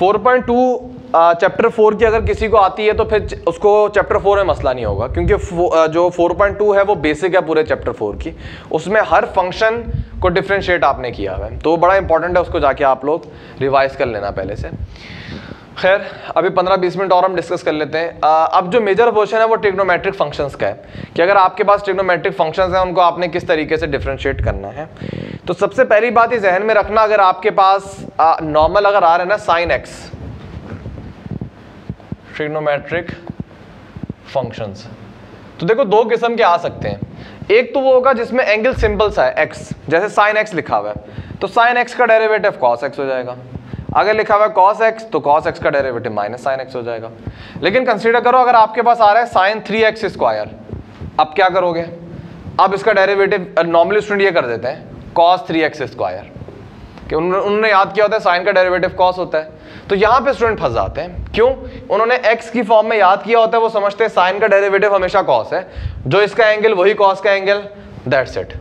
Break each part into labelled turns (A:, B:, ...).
A: 4.2 chapter four की अगर किसी को आती है तो फिर उसको चैप्टर फोर में मसला नहीं होगा, क्योंकि जो 4.2 है वो बेसिक है पूरे चैप्टर फोर की। उसमें हर फ़ंक्शन को डिफ्रेंशिएट आपने किया है। तो बड़ा इंपॉर्टेंट है उसको जाके आप लोग रिवाइज कर लेना पहले से। खैर अभी 15-20 मिनट और हम डिस्कस कर लेते हैं। आ, अब जो मेजर पोर्शन है वो ट्रिग्नोमेट्रिक फ़ंक्शंस का है। कि अगर आपके पास ट्रिग्नोमेट्रिक फ़ंक्शंस हैं उनको आपने किस तरीके से डिफ्रेंशिएट करना है? तो सबसे पहली बात ये जहन में रखना अगर आपके पास नॉर्मल अगर आ रहा है ना साइन एक्स ट्रिग्नोमेट्रिक फ़ंक्शंस तो देखो दो किस्म के आ सकते हैं। एक तो वो होगा जिसमें एंगल सिंपल सा है एक्स जैसे साइन एक्स लिखा हुआ है। तो साइन एक्स का डेरिवेटिव कॉस एक्स हो जाएगा। अगर लिखा हुआ है कॉस एक्स तो कॉस एक्स का डेरिवेटिव माइनस साइन एक्स हो जाएगा। लेकिन कंसीडर करो, अगर आपके पास आ रहा है साइन थ्री एक्स स्क्वायर अब क्या करोगे? अब इसका डेरिवेटिव नॉर्मली स्टूडेंट ये कर देते हैं कॉस थ्री एक्स स्क्वायर कि उन्होंने याद किया होता है साइन का डेरिवेटिव कॉस होता है। तो यहाँ पे स्टूडेंट फंस जाते हैं। क्यों? उन्होंने एक्स की फॉर्म में याद किया होता है, वो समझते हैं साइन का डेरिवेटिव हमेशा कॉस है। जो इसका एंगल वही कॉस का एंगल दैट्स इट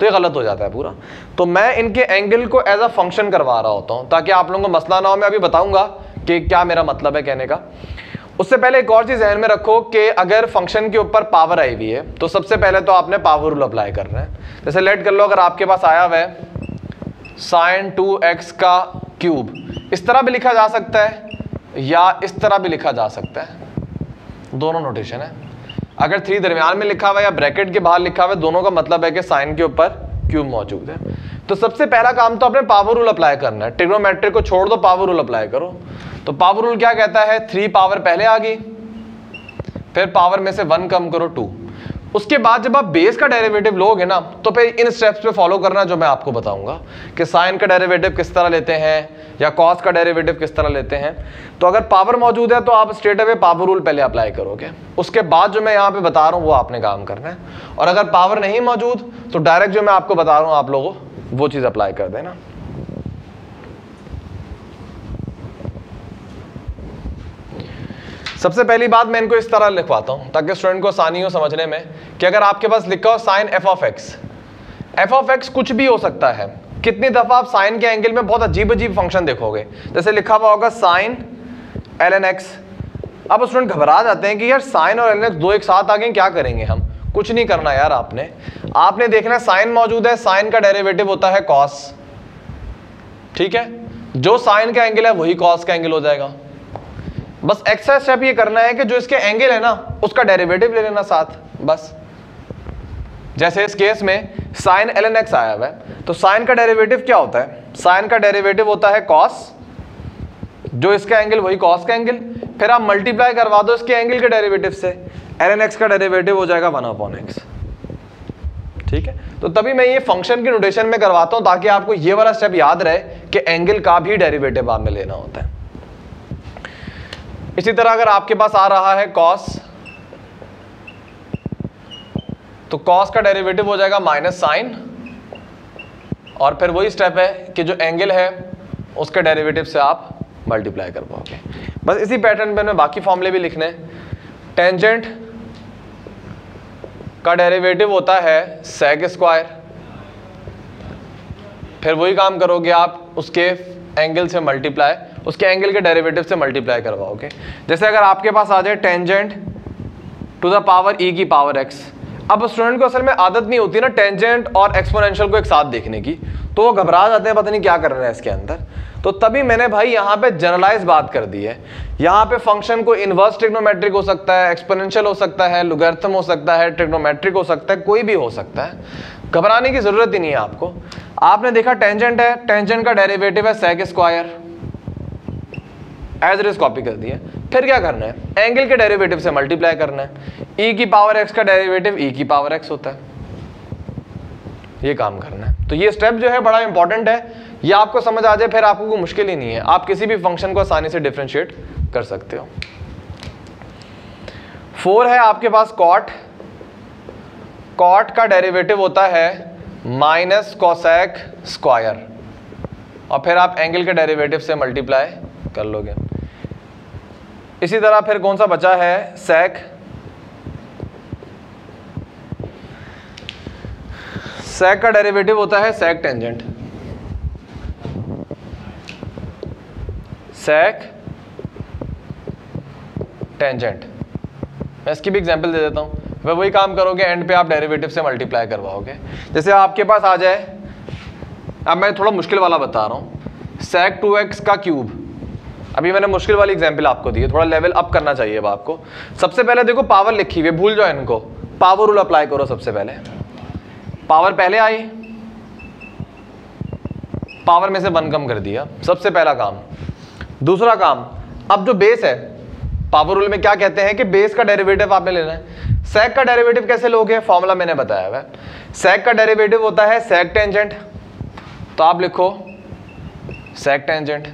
A: तो ये गलत हो जाता है पूरा। तो मैं इनके एंगल को एज अ फ़ंक्शन करवा रहा होता हूँ, ताकि आप लोगों को मसला ना हो, मैं अभी बताऊँगा कि क्या मेरा मतलब है कहने का। उससे पहले एक और चीज़ ध्यान में रखो कि अगर फ़ंक्शन के ऊपर पावर आई हुई है तो सबसे पहले तो आपने पावर रूल अप्लाई करना है। जैसे लेट कर लो, अगर आपके पास आया हुआ है साइन टू एक्स का क्यूब इस तरह भी लिखा जा सकता है या इस तरह भी लिखा जा सकता है। दोनों नोटेशन है। अगर थ्री दरमियान में लिखा हुआ या ब्रैकेट के बाहर लिखा हुआ है, दोनों का मतलब है कि साइन के ऊपर क्यूब मौजूद है। तो सबसे पहला काम तो आपने पावर रूल अप्लाई करना है। ट्रिग्नोमेट्रिक को छोड़ दो पावर रूल अप्लाई करो। तो पावर रूल क्या कहता है? थ्री पावर पहले आ गई, फिर पावर में से वन कम करो टू उसके बाद जब आप बेस का डेरिवेटिव लोगे ना तो फिर इन स्टेप्स पे फॉलो करना जो मैं आपको बताऊँगा कि साइन का डेरिवेटिव किस तरह लेते हैं या कॉस का डेरिवेटिव किस तरह लेते हैं। तो अगर पावर मौजूद है तो आप स्ट्रेट अवे पावर रूल पहले अप्लाई करोगे। उसके बाद जो मैं यहाँ पे बता रहा हूँ, वो आपने काम करना है। और अगर पावर नहीं मौजूद तो डायरेक्ट जो मैं आपको बता रहा हूँ, आप लोगों वो चीज़ अप्लाई कर देना। सबसे पहली बात मैं इनको इस तरह लिखवाता हूँ, ताकि स्टूडेंट को आसानी हो समझने में कि अगर आपके पास लिखा हो sine f of x f of x कुछ भी हो सकता है। कितनी दफ़ा आप साइन के एंगल में बहुत अजीब अजीब फ़ंक्शन देखोगे। जैसे लिखा हुआ होगा साइन एल एन एक्स अब स्टूडेंट घबरा जाते हैं कि यार साइन और एल एन एक्स दो एक साथ आ गए क्या करेंगे हम? कुछ नहीं करना यार आपने। आपने देखना साइन मौजूद है, साइन का डेरिवेटिव होता है कॉस ठीक है? जो साइन का एंगल है, वही कॉस का एंगल हो जाएगा। बस एक्स्ट्रा स्टेप ये करना है कि जो इसके एंगल है ना, उसका डेरिवेटिव ले लेना साथ, बस। जैसे इस केस में साइन एल एन एक्स आया हुआ है तो साइन का डेरिवेटिव क्या होता है? साइन का डेरिवेटिव होता है कॉस जो इसका एंगल वही कॉस का एंगल फिर आप मल्टीप्लाई करवा दो इसके एंगल के डेरिवेटिव से एल एन एक्स का डेरिवेटिव हो जाएगा वन अपॉन एक्स ठीक है? तो तभी मैं ये फ़ंक्शन की नोटेशन में करवाता हूँ ताकि आपको ये वाला स्टेप याद रहे कि एंगल का भी डेरिवेटिव आपने लेना होता है। इसी तरह अगर आपके पास आ रहा है कॉस तो कॉस का डेरिवेटिव हो जाएगा माइनस साइन और फिर वही स्टेप है कि जो एंगल है, उसके डेरिवेटिव से आप मल्टीप्लाई कर पाओगे। बस इसी पैटर्न पे बाकी फॉर्मूले भी लिखने। टेंजेंट का डेरिवेटिव होता है सेक स्क्वायर फिर वही काम करोगे आप, उसके एंगल से मल्टीप्लाई उसके एंगल के डेरिवेटिव से मल्टीप्लाई करवाओगे जैसे अगर आपके पास आ जाए tangent to the power e की पावर एक्स अब स्टूडेंट को असल में आदत नहीं होती ना टेंजेंट और एक्सपोनेंशियल को एक साथ देखने की तो वो घबरा जाते हैं, पता नहीं क्या कर रहे हैं इसके अंदर। तो तभी मैंने भाई यहाँ पे जनरलाइज बात कर दी है। यहाँ पे फ़ंक्शन को इनवर्स ट्रिग्नोमेट्रिक हो सकता है एक्सपोनेंशियल हो सकता है लुगर्थम हो सकता है ट्रिग्नोमेट्रिक हो सकता है, कोई भी हो सकता है। घबराने की ज़रूरत ही नहीं है आपको। आपने देखा टेंजेंट है टेंजेंट का डेरिवेटिव है sec square as is copy कर दिया। फिर क्या करना है? एंगल के डेरिवेटिव से मल्टीप्लाई करना है। ई e की पावर एक्स का डेरिवेटिव ई e की पावर एक्स होता है। ये काम करना है। तो ये स्टेप जो है बड़ा इंपॉर्टेंट है। ये आपको समझ आ जाए, फिर आपको कोई मुश्किल ही नहीं है। आप किसी भी फ़ंक्शन को आसानी से डिफ्रेंशिएट कर सकते हो। फोर है आपके पास कॉट कॉट का डेरिवेटिव होता है माइनस कॉसैक स्क्वायर और फिर आप एंगल के डेरिवेटिव से मल्टीप्लाई कर लोगे। इसी तरह फिर कौन सा बचा है? सेक सेक का डेरिवेटिव होता है सेक टेंजेंट sec टेंजेंट मैं इसकी भी एग्जांपल दे देता हूँ। वह वही काम करोगे एंड पे आप डेरिवेटिव से मल्टीप्लाई करवाओगे। जैसे आपके पास आ जाए, अब मैं थोड़ा मुश्किल वाला बता रहा हूँ। सेक टू एक्स का क्यूब अभी मैंने मुश्किल वाली एग्ज़ाम्पल आपको दी है। थोड़ा लेवल अप करना चाहिए अब आपको। सबसे पहले देखो पावर लिखी हुई भूल जाओ इनको। पावर रूल अप्लाई करो सबसे पहले। पावर पहले आई। पावर में से वन कम कर दिया। सबसे पहला काम। दूसरा काम, अब जो बेस है पावर रूल में क्या कहते हैं कि बेस का डेरिवेटिव आपने लेना है। सेक का डेरिवेटिव कैसे लोगे? फॉर्मूला मैंने बताया हुआ है। सेक का डेरिवेटिव होता है सेक टेंजेंट तो आप लिखो सेक टेंजेंट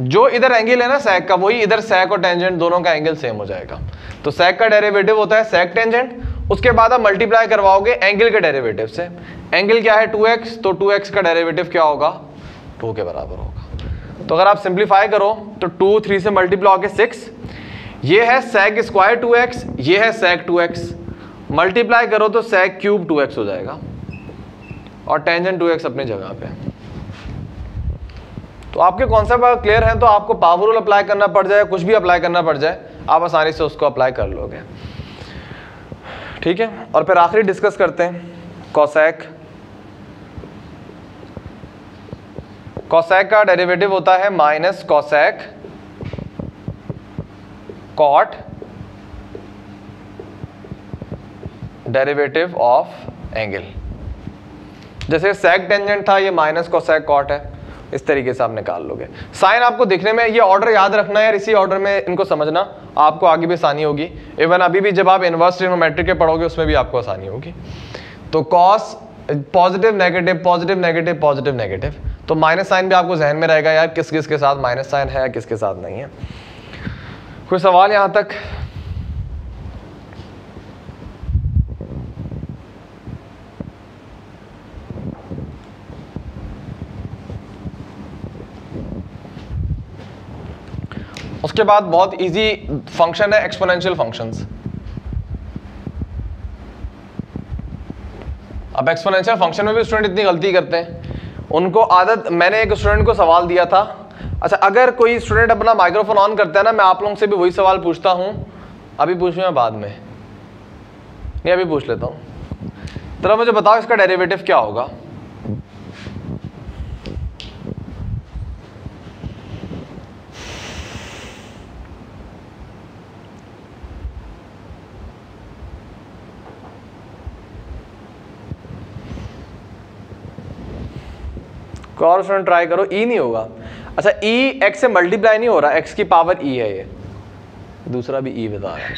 A: जो इधर एंगल है ना सेक का, वही इधर सेक और टेंजेंट दोनों का एंगल सेम हो जाएगा। तो सेक का डेरिवेटिव होता है सैक टेंजेंट उसके बाद आप मल्टीप्लाई करवाओगे एंगल के डेरिवेटिव से। एंगल क्या है? 2x तो 2x का डेरिवेटिव क्या होगा? 2 के बराबर होगा। तो अगर आप सिंप्लीफाई करो तो 2 3 से मल्टीप्लाई होगे 6 ये है सेक स्क्वायर टू एक्स ये है सेक टू एक्स मल्टीप्लाई करो तो सेक क्यूब टू एक्स हो जाएगा। और टेंजेंट टू एक्स अपनी जगह पे तो आपके कॉन्सेप्ट अगर क्लियर हैं तो आपको पावर रूल अप्लाई करना पड़ जाए, कुछ भी अप्लाई करना पड़ जाए, आप आसानी से उसको अप्लाई कर लोगे। ठीक है? और फिर आखिरी डिस्कस करते हैं। कॉसैक कॉसैक का डेरिवेटिव होता है minus cosec cot derivative of angle जैसे सेक टेंजेंट था, ये माइनस कॉसैक कॉट है। इस तरीके से आप निकाल लोगे। साइन आपको दिखने में, ये ऑर्डर याद रखना है इसी ऑर्डर में इनको समझना। आपको आगे भी आसानी होगी। इवन अभी भी जब आप इन्वर्स ट्रिग्नोमेट्रिक के पढ़ोगे, उसमें भी आपको आसानी होगी। तो cos positive negative positive negative positive negative तो माइनस साइन भी आपको जहन में रहेगा यार किस किस के साथ माइनस साइन है किसके साथ नहीं है। कोई सवाल यहाँ तक? उसके बाद बहुत इजी फ़ंक्शन है एक्सपोनेंशियल फ़ंक्शंस अब एक्सपोनेंशियल फ़ंक्शन में भी स्टूडेंट इतनी गलती करते हैं। उनको आदत, मैंने एक स्टूडेंट को सवाल दिया था। अच्छा अगर कोई स्टूडेंट अपना माइक्रोफोन ऑन करता है ना, मैं आप लोगों से भी वही सवाल पूछता हूँ। अभी पूछूँ बाद में? नहीं, अभी पूछ लेता हूँ। तरह मुझे बताओ इसका डेरिवेटिव क्या होगा? और स्टूडेंट ट्राई करो ई e नहीं होगा। अच्छा ई e एक्स से मल्टीप्लाई नहीं हो रहा एक्स की पावर ई है ये। दूसरा भी ई e बता रहा है।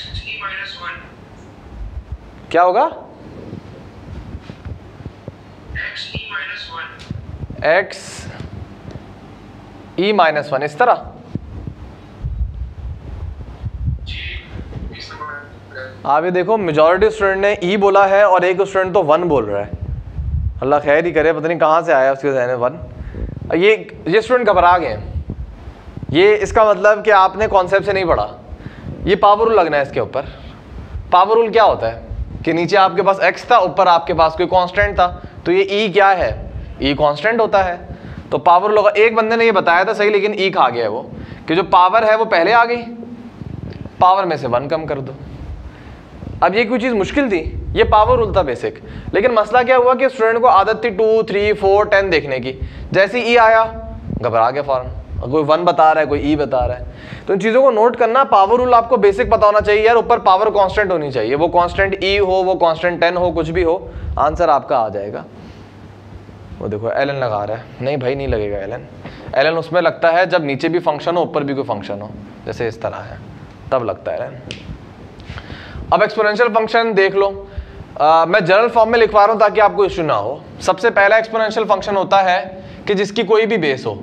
A: क्या होगा? एक्स ई माइनस वन इस तरह। आप ये देखो मेजोरिटी स्टूडेंट ने ई बोला है और एक स्टूडेंट तो वन बोल रहा है। अल्लाह खैर ही करे, पता नहीं कहाँ से आया उसके जहन वन ये ये स्टूडेंट घबरा गए ये इसका मतलब कि आपने कॉन्सेप्ट से नहीं पढ़ा। ये पावर रूल लगना है इसके ऊपर। पावर रूल क्या होता है? कि नीचे आपके पास एक्स था, ऊपर आपके पास कोई कांस्टेंट था। तो ये ई e क्या है? ई e कांस्टेंट होता है। तो पावर रूल एक बंदे ने ये बताया था सही, लेकिन ई e खा गया है वो। कि जो पावर है वो पहले आ गई। पावर में से वन कम कर दो। अब ये कोई चीज़ मुश्किल थी? ये पावर रूल था बेसिक लेकिन मसला क्या हुआ कि स्टूडेंट को आदत थी टू थ्री फोर टेन देखने की। जैसे ई आया, घबरा गया फ़ौरन कोई वन बता रहा है, कोई ई बता रहा है। तो इन चीज़ों को नोट करना पावर रूल आपको बेसिक पता होना चाहिए यार, ऊपर पावर कांस्टेंट होनी चाहिए। वो कांस्टेंट ई हो, वो कांस्टेंट टेन हो, कुछ भी हो आंसर आपका आ जाएगा। वो देखो एल एन लगा रहा है। नहीं भाई, नहीं लगेगा एल एलन उसमें लगता है, जब नीचे भी फ़ंक्शन हो, ऊपर भी कोई फ़ंक्शन हो। जैसे इस तरह है। तब लगता है एल एन अब एक्सपोनेंशियल फ़ंक्शन देख लो। आ, मैं जनरल फॉर्म में लिखवा रहा हूँ ताकि आपको इश्यू ना हो। सबसे पहला एक्सपोनेंशियल फ़ंक्शन होता है कि जिसकी कोई भी बेस हो।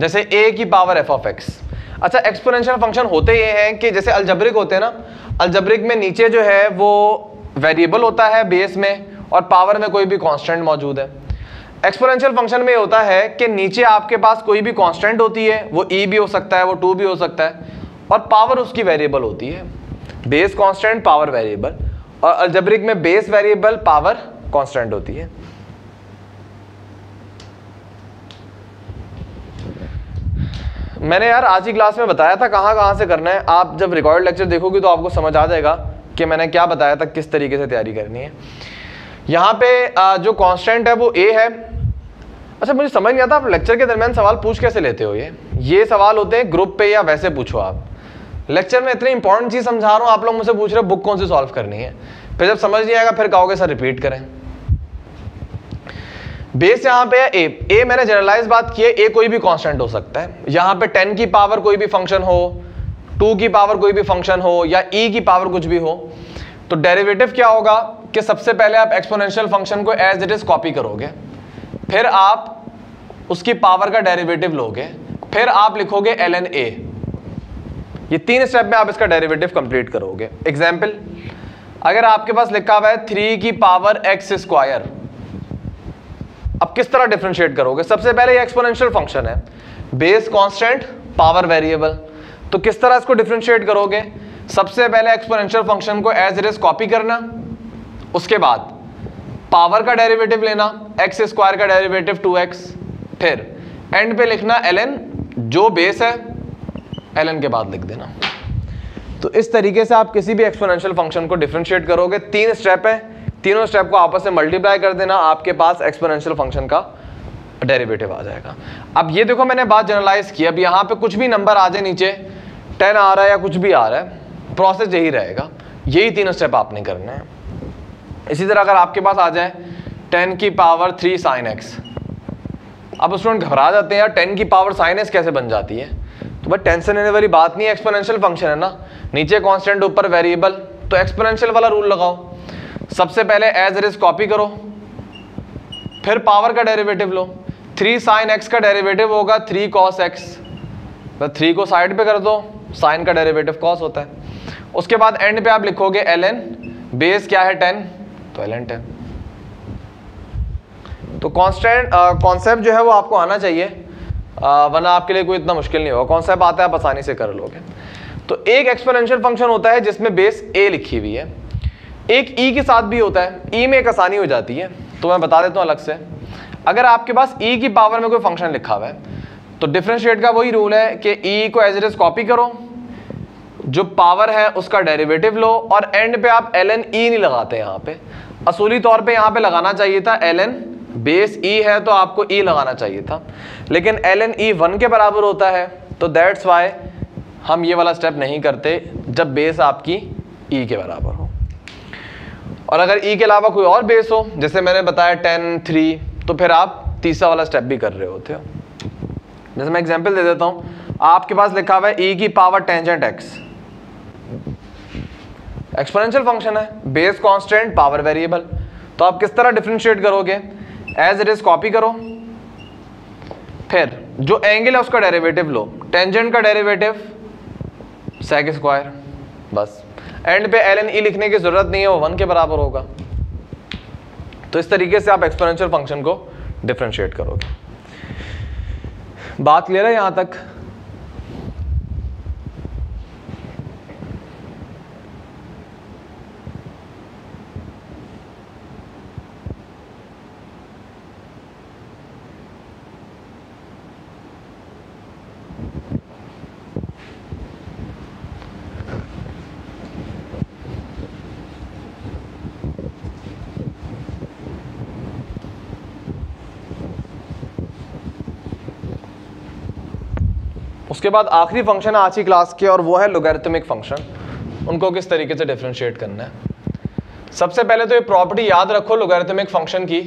A: जैसे ए की पावर एफ़ ऑफ़ एक्स अच्छा एक्सपोनेंशियल फ़ंक्शन होते ये हैं कि जैसे अल्जब्रिक होते हैं ना अल्जब्रिक में नीचे जो है वो वेरिएबल होता है बेस में और पावर में कोई भी कांस्टेंट मौजूद है। एक्सपोनेंशियल फ़ंक्शन में होता है कि नीचे आपके पास कोई भी कांस्टेंट होती है वो ई e भी हो सकता है वो टू भी हो सकता है और पावर उसकी वेरिएबल होती है। Base constant, power variable. और अल्जेब्रिक में बेस वेरिएबल, पावर कांस्टेंट होती है। मैंने यार आज ही क्लास में बताया था कहाँ कहाँ से करना है। आप जब रिकॉर्ड लेक्चर देखोगे तो आपको समझ आ जाएगा कि मैंने क्या बताया था, किस तरीके से तैयारी करनी है। यहाँ पे जो कांस्टेंट है वो ए है। अच्छा मुझे समझ नहीं आता, आप लेक्चर के दरमियान सवाल पूछ कैसे लेते हो ये? ये सवाल होते हैं ग्रुप पे या वैसे पूछो आप। लेक्चर में इतनी इंपॉर्टेंट चीज़ समझा रहा हूँ, आप लोग मुझसे पूछ रहे हो बुक कौन सी सॉल्व करनी है? फिर जब समझ नहीं आएगा, फिर कहोगे, सर रिपीट करें. बेस यहाँ पे है ए ए मैंने जनरलाइज बात की है ए कोई भी कांस्टेंट हो सकता है। यहाँ पे 10 की पावर कोई भी फ़ंक्शन हो 2 की पावर कोई भी फ़ंक्शन हो, या ई e की पावर कुछ भी हो तो डेरिवेटिव क्या होगा? कि सबसे पहले आप एक्सपोनेंशियल फ़ंक्शन को एज इट इज़ कॉपी करोगे, फिर आप उसकी पावर का डेरिवेटिव लोगे, फिर आप लिखोगे एल एन ए ये तीन स्टेप में आप इसका डेरिवेटिव कंप्लीट करोगे। एग्ज़ाम्पल अगर आपके पास लिखा हुआ है थ्री की पावर एक्स स्क्वायर अब किस तरह डिफ्रेंशिएट करोगे? सबसे पहले ये एक्सपोनेंशियल फ़ंक्शन है। बेस कांस्टेंट पावर वेरिएबल तो किस तरह इसको डिफ्रेंशिएट करोगे? सबसे पहले एक्सपोनेंशियल फ़ंक्शन को एज इट इज़ कॉपी करना। उसके बाद पावर का डेरिवेटिव लेना एक्स स्क्वायर का डेरिवेटिव टू एक्स फिर एंड पे लिखना एल जो बेस है एल के बाद लिख देना। तो इस तरीके से आप किसी भी एक्सपोनेंशियल फ़ंक्शन को डिफ्रेंशिएट करोगे। तीन स्टेप है। तीनों स्टेप को आपस में मल्टीप्लाई कर देना। आपके पास एक्सपोनेंशियल फ़ंक्शन का डेरिवेटिव आ जाएगा। अब ये देखो, मैंने बात जनरलाइज की। अब यहाँ पे कुछ भी नंबर आ जाए नीचे टेन आ रहा है या कुछ भी आ रहा है प्रोसेस यही रहेगा। यही तीनों स्टेप आपने करने हैं। इसी तरह अगर आपके पास आ जाए टेन की पावर थ्री साइन एक्स अब स्टूडेंट घबरा जाते हैं यार टेन की पावर साइन एक्स कैसे बन जाती है? तो भाई टेंशन लेने वाली बात नहीं है एक्सपोनेंशियल फ़ंक्शन है ना। नीचे कांस्टेंट ऊपर वेरिएबल तो एक्सपोनेंशियल वाला रूल लगाओ। सबसे पहले एज इज़ कॉपी करो, फिर पावर का डेरिवेटिव लो। थ्री साइन एक्स का डेरिवेटिव होगा थ्री कॉस एक्स थ्री को साइड पे कर दो साइन का डेरिवेटिव कॉस होता है। उसके बाद एंड पे आप लिखोगे एल एन बेस क्या है टेन तो एल एन टेन तो कॉन्स्टेंट कॉन्सेप्ट जो है वो आपको आना चाहिए। वरना आपके लिए कोई इतना मुश्किल नहीं होगा। कॉन्सेप्ट आता है, आप आसानी से कर लोगे। तो एक एक्सपोनेंशियल फ़ंक्शन होता है जिसमें बेस ए लिखी हुई है। एक ई e के साथ भी होता है। ई e में एक आसानी हो जाती है। तो मैं बता देता हूँ अलग से। अगर आपके पास ई e की पावर में कोई फ़ंक्शन लिखा हुआ है तो डिफ्रेंशिएट का वही रूल है कि ई को एज इट इज़ कॉपी करो। जो पावर है, उसका डेरिवेटिव लो और एंड पे आप एल एन ई नहीं लगाते यहाँ पे। असूली तौर पे यहाँ पे लगाना चाहिए था एल एन बेस ई है तो आपको ई लगाना चाहिए था। लेकिन एल एन ई वन के बराबर होता है तो दैट्स वाई हम ये वाला स्टेप नहीं करते जब बेस आपकी ई के बराबर हो। और अगर ई e के अलावा कोई और बेस हो, जैसे मैंने बताया टेन थ्री तो फिर आप तीसरा वाला स्टेप भी कर रहे होते हो। जैसे मैं एग्ज़ाम्पल दे देता हूँ, आपके पास लिखा हुआ है ई e की power tangent X exponential function है बेस कांस्टेंट पावर वेरिएबल तो आप किस तरह डिफ्रेंशिएट करोगे? एज इट इज़ कॉपी करो। फिर, जो एंगल है उसका डेरिवेटिव लो। टेंजेंट का डेरिवेटिव सेक स्क्वायर बस। एंड पे एल एन ई लिखने की ज़रूरत नहीं है, वो वन के बराबर होगा। तो इस तरीके से आप एक्सपोनेंशियल फ़ंक्शन को डिफ्रेंशिएट करोगे। बात क्लियर है यहाँ तक? उसके बाद आखिरी फ़ंक्शन है आज की क्लास के और वो है लोगैरिथमिक फ़ंक्शन उनको किस तरीके से डिफ्रेंशिएट करना है? सबसे पहले तो ये प्रॉपर्टी याद रखो लोगैरिथमिक फ़ंक्शन की।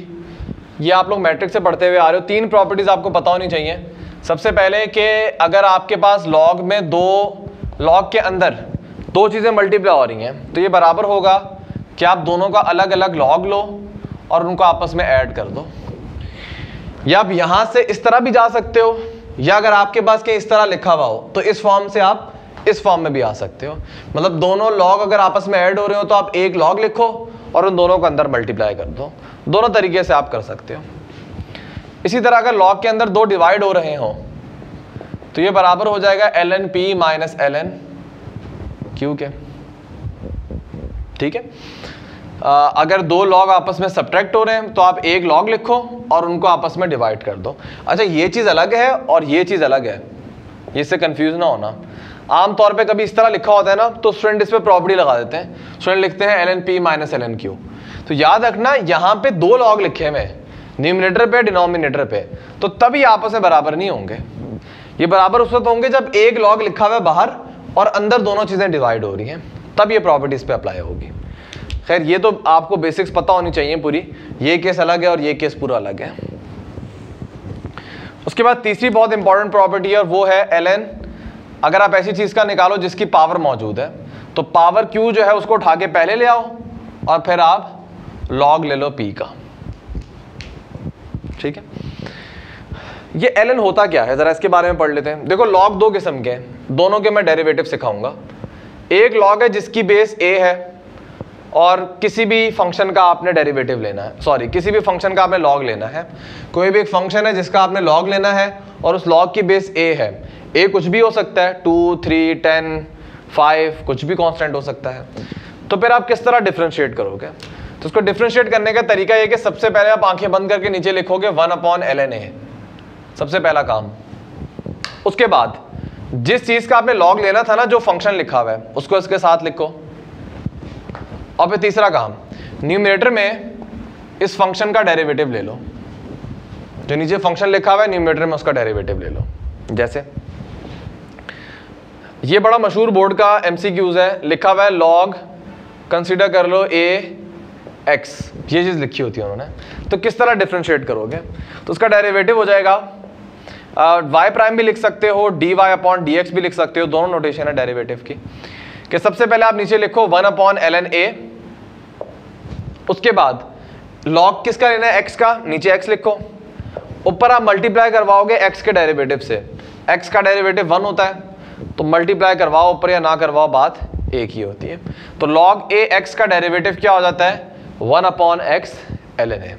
A: ये आप लोग मैट्रिक से पढ़ते हुए आ रहे हो। तीन प्रॉपर्टीज़ आपको पता होनी चाहिए। सबसे पहले कि अगर आपके पास लॉग में दो लॉग के अंदर दो चीज़ें मल्टीप्लाई हो रही हैं तो ये बराबर होगा कि आप दोनों का अलग अलग लॉग लो और उनको आपस में ऐड कर दो। या आप यहाँ से इस तरह भी जा सकते हो। या अगर आपके पास कहीं इस तरह लिखा हुआ हो तो इस फॉर्म से आप इस फॉर्म में भी आ सकते हो। मतलब दोनों लॉग अगर आपस में ऐड हो रहे हो तो आप एक लॉग लिखो और उन दोनों को अंदर मल्टीप्लाई कर दो। दोनों तरीके से आप कर सकते हो। इसी तरह अगर लॉग के अंदर दो डिवाइड हो रहे हो तो ये बराबर हो जाएगा L N P minus L N Q के। ठीक है? अगर दो लॉग आपस में सब्ट्रैक्ट हो रहे हैं तो आप एक लॉग लिखो और उनको आपस में डिवाइड कर दो। अच्छा ये चीज़ अलग है और ये चीज़ अलग है। इससे कन्फ्यूज़ ना होना। आमतौर पे कभी इस तरह लिखा होता है ना तो स्टूडेंट इस पर प्रॉपर्टी लगा देते हैं। स्टूडेंट लिखते हैं L N P minus L N Q तो याद रखना, यहाँ पे दो लॉग लिखे हुए न्यूमिनेटर पे डिनोमिनेटर पे। तो तभी आपस में बराबर नहीं होंगे। ये बराबर उस वक्त होंगे जब एक लॉग लिखा हुआ है बाहर और अंदर दोनों चीज़ें डिवाइड हो रही हैं। तब ये प्रॉपर्टी इस पर अप्लाई होगी। खैर, ये तो आपको बेसिक्स पता होनी चाहिए पूरी। ये केस अलग है और ये केस पूरा अलग है। उसके बाद तीसरी बहुत इंपॉर्टेंट प्रॉपर्टी है और वो है एल अगर आप ऐसी चीज़ का निकालो जिसकी पावर मौजूद है तो पावर क्यू जो है उसको उठा के पहले ले आओ और फिर आप लॉग ले लो पी का। ठीक है? ये एल होता क्या है? ज़रा इसके बारे में पढ़ लेते हैं। देखो लॉग दो किस्म के हैं। दोनों के मैं डेरिवेटिव सिखाऊँगा। एक लॉग है जिसकी बेस ए है। और किसी भी फ़ंक्शन का आपने डेरिवेटिव लेना है। सॉरी किसी भी फ़ंक्शन का आपने लॉग लेना है। कोई भी एक फ़ंक्शन है जिसका आपने लॉग लेना है और उस लॉग की बेस ए है। ए कुछ भी हो सकता है। टू थ्री टेन फाइव कुछ भी कांस्टेंट हो सकता है। तो फिर आप किस तरह डिफ्रेंशिएट करोगे? तो उसको डिफ्रेंशिएट करने का तरीका ये कि सबसे पहले आप आँखें बंद करके नीचे लिखोगे one upon L N A सबसे पहला काम। उसके बाद, जिस चीज़ का आपने लॉग लेना था ना, जो फ़ंक्शन लिखा हुआ है, उसको इसके साथ लिखो। और फिर तीसरा काम। न्यूमिनेटर में इस फ़ंक्शन का डेरिवेटिव ले लो। जो नीचे फ़ंक्शन लिखा हुआ है न्यूमिनेटर में उसका डेरिवेटिव ले लो। जैसे, ये बड़ा मशहूर बोर्ड का एमसीक्यूज है, लिखा हुआ है लॉग कंसिडर कर लो ए एक्स ये चीज़ लिखी होती है उन्होंने। तो किस तरह डिफ्रेंशिएट करोगे? तो उसका डेरिवेटिव हो जाएगा वाई प्राइम भी लिख सकते हो D Y upon D X भी लिख सकते हो, दोनों नोटेशन है डेरिवेटिव की। कि सबसे पहले आप नीचे लिखो one upon L N A उसके बाद लॉग किसका लेना है? एक्स का। नीचे एक्स लिखो। ऊपर आप मल्टीप्लाई करवाओगे एक्स के डेरिवेटिव से। एक्स का डेरिवेटिव वन होता है। तो मल्टीप्लाई करवाओ ऊपर या ना करवाओ, बात एक ही होती है। तो लॉग ए एक्स का डेरिवेटिव क्या हो जाता है? One upon X L N A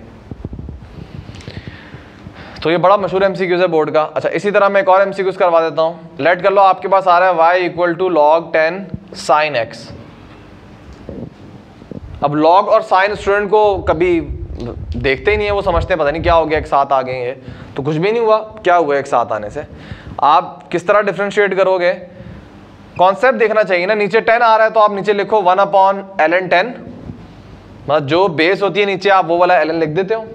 A: तो ये बड़ा मशहूर एमसीक्यूज है बोर्ड का। अच्छा इसी तरह मैं एक और एमसीक्यूज करवा देता हूँ। लेट कर लो, आपके पास आ रहा है Y equal to log ten sine X अब लॉग और साइन स्टूडेंट को कभी देखते ही नहीं है, वो समझते हैं, पता नहीं क्या हो गया, एक साथ आ गए ये तो कुछ भी नहीं हुआ, क्या हुआ एक साथ आने से? आप किस तरह डिफ्रेंशिएट करोगे? कॉन्सेप्ट देखना चाहिए ना, नीचे टेन आ रहा है तो आप नीचे लिखो one upon L N ten मतलब जो बेस होती है नीचे, आप वो वाला एल एन लिख देते हो।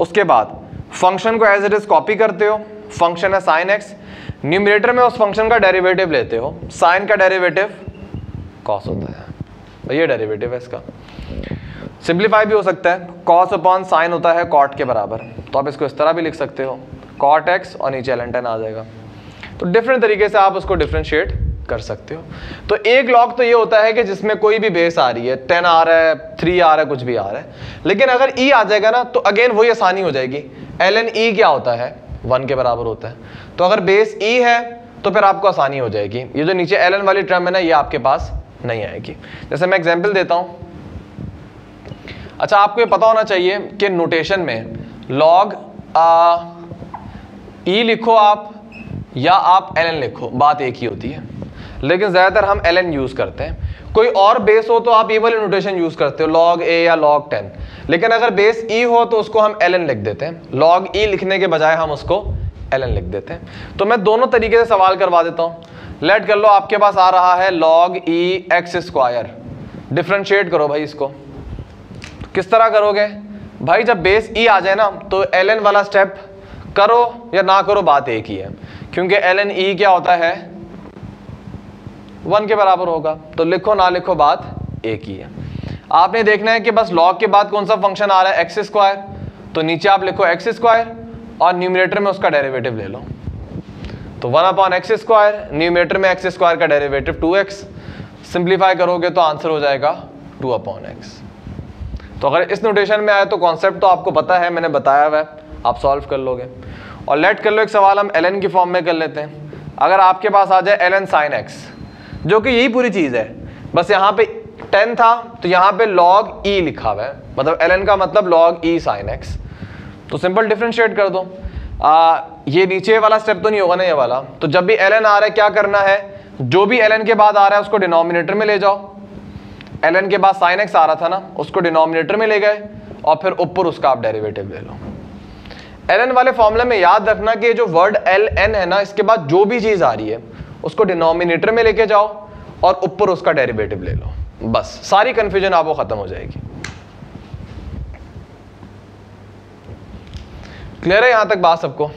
A: उसके बाद फ़ंक्शन को एज इट इज़ कॉपी करते हो। फ़ंक्शन है साइन एक्स न्यूमिनेटर में उस फ़ंक्शन का डेरिवेटिव लेते हो। साइन का डेरिवेटिव कॉस होता है। तो ये डेरिवेटिव है इसका। सिंप्लीफाई भी हो सकता है। कॉस अपॉन साइन होता है कॉट के बराबर। तो आप इसको इस तरह भी लिख सकते हो। कॉट एक्स और नीचे एल आ जाएगा। तो डिफरेंट तरीके से आप उसको डिफ्रेंशिएट कर सकते हो। तो एक लॉग तो ये होता है कि जिसमें कोई भी बेस आ रही है। टेन आ रहा है थ्री आ रहा है, कुछ भी आ रहा है। लेकिन अगर ई e आ जाएगा ना तो अगेन वही आसानी हो जाएगी। एल एन ई क्या होता है? वन के बराबर होता है। तो अगर बेस ई e है तो फिर आपको आसानी हो जाएगी। ये जो नीचे एल वाली टर्म है ना, ये आपके पास नहीं आएगी। जैसे मैं एग्ज़ाम्पल देता हूँ। अच्छा आपको ये पता होना चाहिए कि नोटेशन में लॉग ई e लिखो आप या आप एलएन लिखो, बात एक ही होती है। लेकिन ज़्यादातर हम एलएन यूज़ करते हैं। कोई और बेस हो तो आप ये वाली नोटेशन यूज़ करते हो लॉग ए या लॉग टेन लेकिन अगर बेस ई e हो तो उसको हम एल लिख देते हैं। लॉग ई e लिखने के बजाय हम उसको एल लिख देते हैं। तो मैं दोनों तरीके से सवाल करवा देता हूँ। लेट कर लो, आपके पास आ रहा है log E X square differentiate करो भाई इसको। किस तरह करोगे? भाई जब बेस ई e आ जाए ना तो एल एन वाला स्टेप करो या ना करो, बात एक ही है। क्योंकि एल एन ई क्या होता है? वन के बराबर होगा। तो लिखो ना लिखो, बात एक ही है। आपने देखना है कि बस लॉग के बाद कौन सा फ़ंक्शन आ रहा है? एक्स स्क्वायर तो नीचे आप लिखो एक्स स्क्वायर और न्यूमिनेटर में उसका डेरिवेटिव ले लो। तो one upon X square numerator में एक्स स्क्वायर का डेरिवेटिव टू एक्स सिंप्लीफाई करोगे तो आंसर हो जाएगा टू अपॉन एक्स तो अगर इस नोटेशन में आए तो कॉन्सेप्ट तो आपको पता है, मैंने बताया हुआ है, आप सॉल्व कर लोगे। और लेट कर लो, एक सवाल हम एल की फॉर्म में कर लेते हैं। अगर आपके पास आ जाए एल एन साइन एक्स जो कि यही पूरी चीज़ है। बस यहाँ पे टेन था तो यहाँ पे लॉग ई e लिखा हुआ है। मतलब एल एन का मतलब लॉग ई साइन एक्स तो सिंपल डिफ्रेंशिएट कर दो। आ, ये नीचे वाला स्टेप तो नहीं होगा ना ये वाला। तो जब भी एल आ रहा है क्या करना है? जो भी एल के बाद आ रहा है उसको डिनोमिनेटर में ले जाओ। एल के बाद साइन एक्स आ रहा था ना उसको डिनोमिनेटर में ले गए और फिर ऊपर उसका आप डेरिवेटिव ले लो। एल एन वाले फॉर्मूले में याद रखना कि जो वर्ड एल एन है ना इसके बाद जो भी चीज़ आ रही है उसको डिनोमिनेटर में लेके जाओ और ऊपर उसका डेरिवेटिव ले लो। बस सारी कंफ्यूजन आपको खत्म हो जाएगी। क्लियर है यहाँ तक बात सबको?